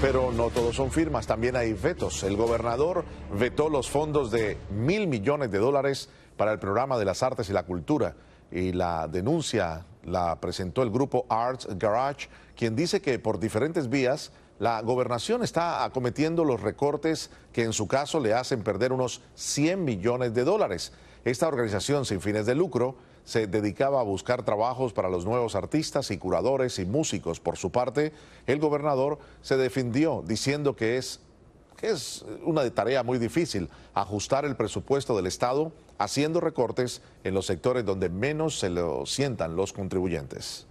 Pero no todos son firmas, también hay vetos. El gobernador vetó los fondos de mil millones de dólares para el programa de las artes y la cultura. Y la denuncia la presentó el grupo Arts Garage, quien dice que por diferentes vías la gobernación está acometiendo los recortes que en su caso le hacen perder unos 100 millones de dólares. Esta organización sin fines de lucro se dedicaba a buscar trabajos para los nuevos artistas y curadores y músicos. Por su parte, el gobernador se defendió diciendo que es, es una tarea muy difícil ajustar el presupuesto del Estado haciendo recortes en los sectores donde menos se lo sientan los contribuyentes.